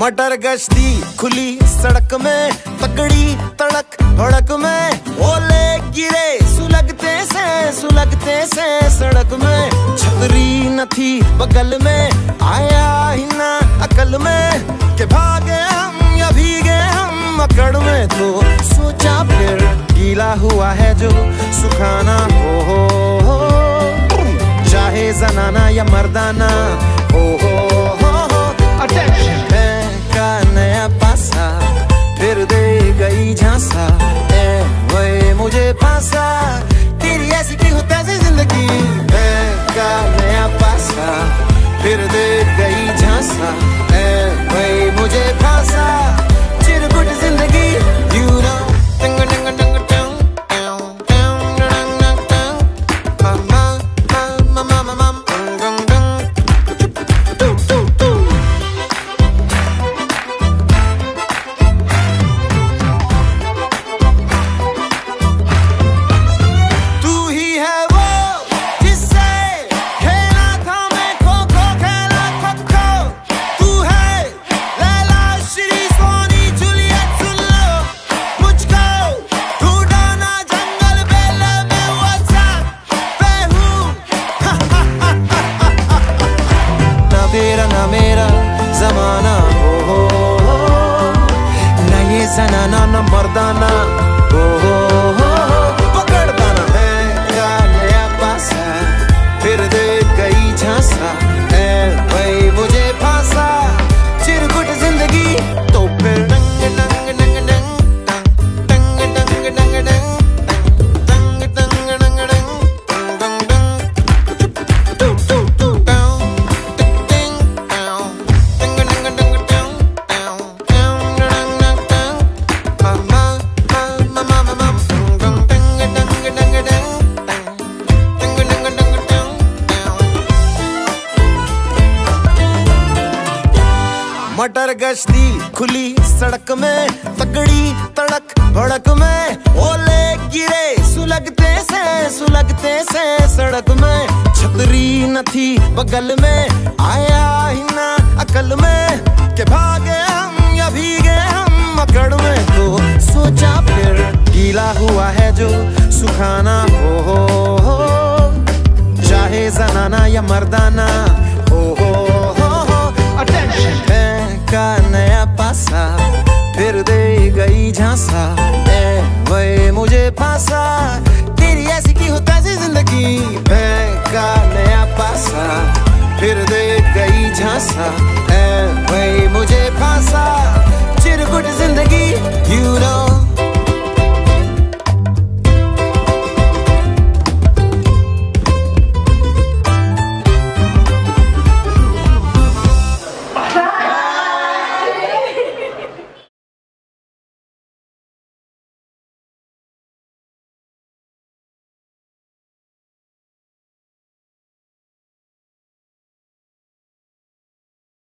मटर गश्ती खुली सड़क में तगड़ी तड़क भड़क में, ओले गिरे सुलगते से सुलगते से सड़क में। छतरी न थी बगल में, आया ही ना अकल में, के भागे हम, या भीगे हम मकड़ में। तो सोचा फिर गीला हुआ है जो सुखाना हो हो हो। चाहे जनाना या मर्दाना sana na na mardana. मटर गश्ती खुली सड़क में, तगड़ी तड़क भड़क में, ओले गिरे सुलगते से सुलगते से सड़क में। छतरी न थी बगल में, आया ही ना अकल में, के भागे हम या भीगे हम मकड़ में। तो सोचा फिर गीला हुआ है जो सुखाना हो हो हो, चाहे जनाना या मर्दाना गई ए वही मुझे फांसा। तेरी ऐसी की हो तैसी ज़िंदगी मैं का नया पासा। फिर दे गई झांसा।